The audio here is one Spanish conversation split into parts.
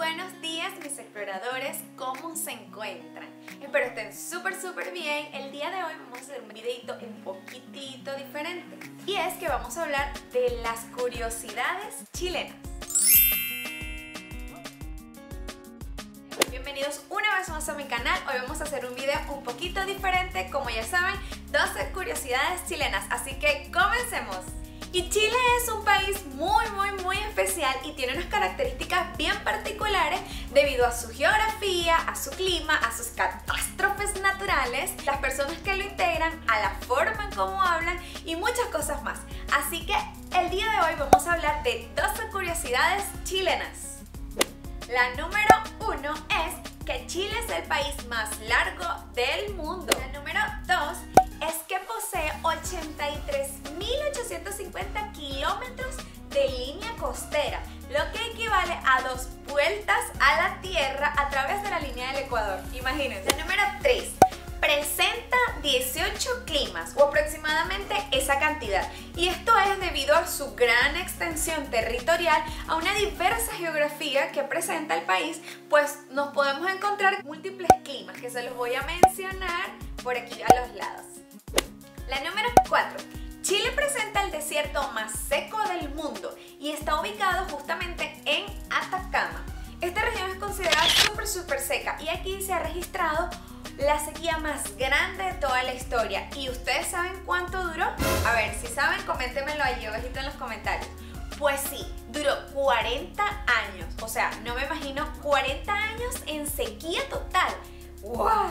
buenos días mis exploradores, ¿cómo se encuentran? Espero estén súper súper bien. El día de hoy vamos a hacer un videito un poquitito diferente. Y es que vamos a hablar de las curiosidades chilenas. Bienvenidos una vez más a mi canal. Hoy vamos a hacer un video un poquito diferente, como ya saben, 12 curiosidades chilenas. Así que comencemos. Y Chile es un país muy y tiene unas características bien particulares debido a su geografía, a su clima, a sus catástrofes naturales, las personas que lo integran, a la forma en cómo hablan y muchas cosas más. Así que el día de hoy vamos a hablar de 12 curiosidades chilenas. La número uno es que Chile es el país más largo del mundo. La número 2 es que posee 83.850 kilómetros de línea costera, lo que equivale a dos vueltas a la Tierra a través de la línea del Ecuador. Imagínense. Número 3 presenta 18 climas o aproximadamente esa cantidad y esto es debido a su gran extensión territorial, a una diversa geografía que presenta el país, pues nos podemos encontrar múltiples climas que se los voy a mencionar por aquí a los lados. La número 4. El desierto más seco del mundo y está ubicado justamente en Atacama. Esta región es considerada súper súper seca y aquí se ha registrado la sequía más grande de toda la historia. ¿Y ustedes saben cuánto duró? A ver, si saben, coméntenmelo ahí abajito en los comentarios. Pues sí, duró 40 años. O sea, no me imagino 40 años en sequía total. ¡Wow!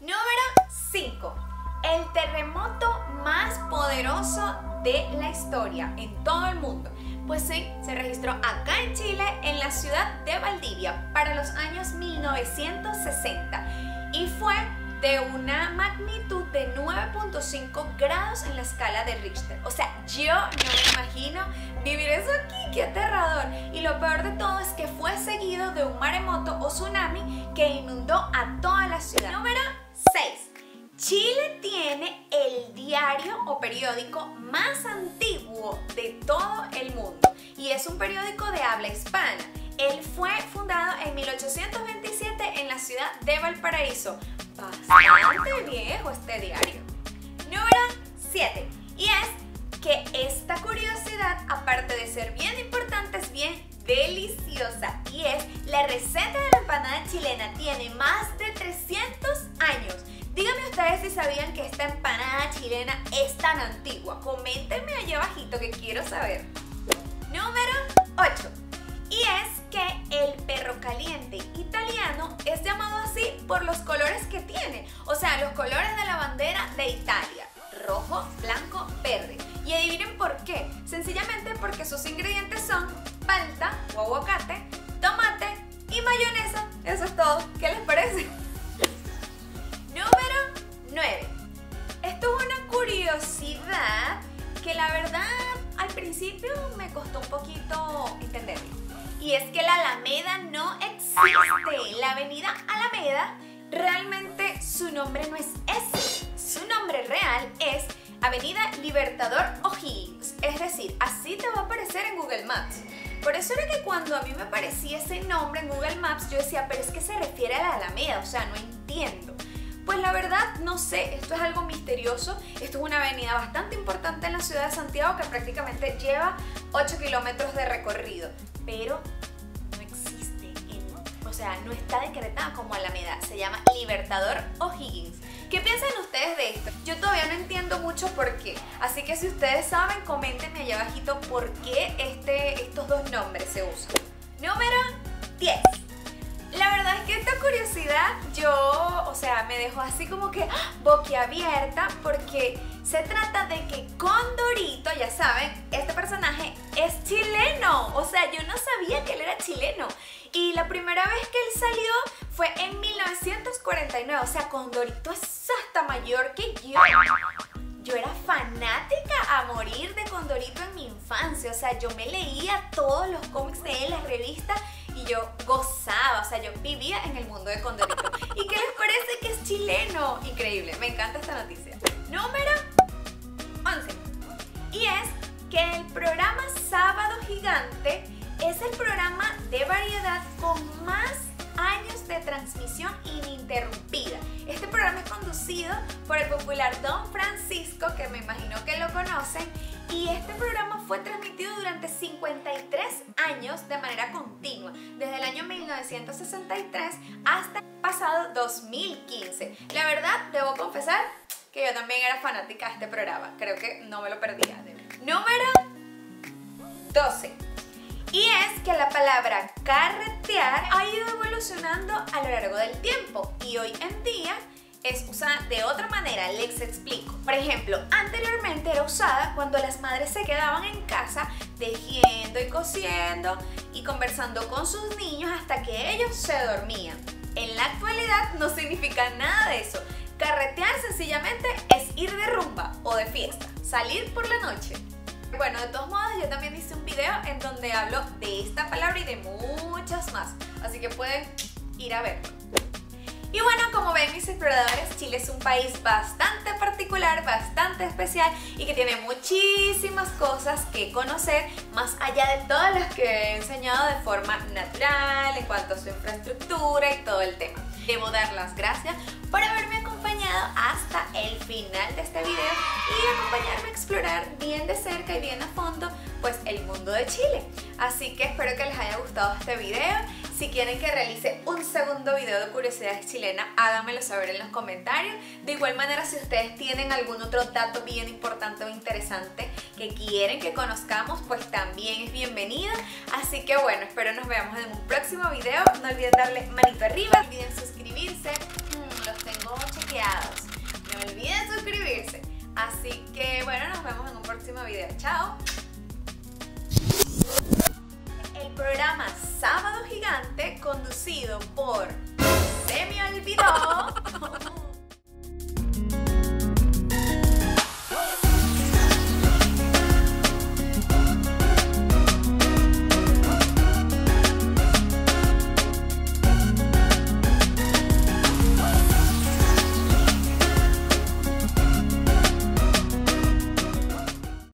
Número 5. El terremoto más poderoso de la historia en todo el mundo. Pues sí, se registró acá en Chile, en la ciudad de Valdivia, para los años 1960 y fue de una magnitud de 9.5 grados en la escala de Richter. O sea, yo no me imagino vivir eso aquí, qué aterrador. Y lo peor de todo es que fue seguido de un maremoto o tsunami que inundó a toda la ciudad. Número 6. Chile tiene el diario o periódico más antiguo de todo el mundo y es un periódico de habla hispana. Él fue fundado en 1827 en la ciudad de Valparaíso. Bastante viejo este diario. Número 7. Y es que esta curiosidad, aparte de ser bien importante, es bien deliciosa. Y es la receta de la empanada chilena. Tiene más de 300 años. Díganme ustedes si sabían que esta empanada chilena es tan antigua. Coméntenme allá abajito que quiero saber. Número 8. Y es que el perro caliente italiano es llamado así por los colores que tiene. O sea, los colores de la bandera de Italia. Rojo, blanco, verde. Y adivinen por qué. Sencillamente porque sus ingredientes son palta o aguacate, tomate y mayonesa. Eso es todo. ¿Qué les parece? Curiosidad que la verdad al principio me costó un poquito entenderlo. Y es que la Alameda no existe. La avenida Alameda realmente su nombre no es ese. Su nombre real es Avenida Libertador O'Higgins. Es decir, así te va a aparecer en Google Maps. Por eso era que cuando a mí me aparecía ese nombre en Google Maps, yo decía, pero es que se refiere a la Alameda, o sea, no entiendo. Pues la verdad no sé, esto es algo misterioso. Esto es una avenida bastante importante en la ciudad de Santiago que prácticamente lleva 8 kilómetros de recorrido, pero no existe, en, o sea, no está decretada como Alameda, se llama Libertador O'Higgins. ¿Qué piensan ustedes de esto? Yo todavía no entiendo mucho por qué, así que si ustedes saben, coméntenme allá abajito por qué este, estos dos nombres se usan. Número 10. La verdad es que esta curiosidad yo, o sea, me dejó así como que ¡ah! boquiabierta porque se trata de que Condorito, ya saben, este personaje es chileno. O sea, yo no sabía que él era chileno. Y la primera vez que él salió fue en 1949. O sea, Condorito es hasta mayor que yo. Yo era fanática a morir de Condorito en mi infancia. O sea, yo me leía todos los cómics de él, las revistas yo gozaba, o sea, yo vivía en el mundo de Condorito. ¿Y qué les parece que es chileno? Increíble, me encanta esta noticia. Número 11. Y es que el programa Sábado Gigante es el programa de variedad con más años de transmisión ininterrumpida. Este programa es conducido por el popular Don Francisco, que me imagino que lo conocen, y este programa fue transmitido durante 53 años de manera continua, desde el año 1963 hasta el pasado 2015. La verdad, debo confesar que yo también era fanática de este programa, creo que no me lo perdía. Número 12. Y es que la palabra carretear ha ido evolucionando a lo largo del tiempo y hoy en día es usada de otra manera, les explico. Por ejemplo, anteriormente era usada cuando las madres se quedaban en casa tejiendo y cosiendo y conversando con sus niños hasta que ellos se dormían. En la actualidad no significa nada de eso. Carretear sencillamente es ir de rumba o de fiesta, salir por la noche. Bueno, de todos modos, yo también hice un video en donde hablo de esta palabra y de muchas más, así que pueden ir a verlo. Y bueno, como ven mis exploradores, Chile es un país bastante particular, bastante especial y que tiene muchísimas cosas que conocer más allá de todas las que he enseñado de forma natural en cuanto a su infraestructura y todo el tema. Debo dar las gracias por haberme acompañado hasta el final de este video y acompañarme a explorar bien de cerca y bien a fondo pues el mundo de Chile. Así que espero que les haya gustado este video si quieren que realice un segundo video de curiosidades chilenas, háganmelo saber en los comentarios. De igual manera, si ustedes tienen algún otro dato bien importante o interesante que quieren que conozcamos, pues también es bienvenido. Así que bueno, espero nos veamos en un próximo video. No olviden darle manito arriba, no olviden suscribirse. Mm, los tengo chequeados. No olviden suscribirse. Así que bueno, nos vemos en un próximo video. Chao Conducido por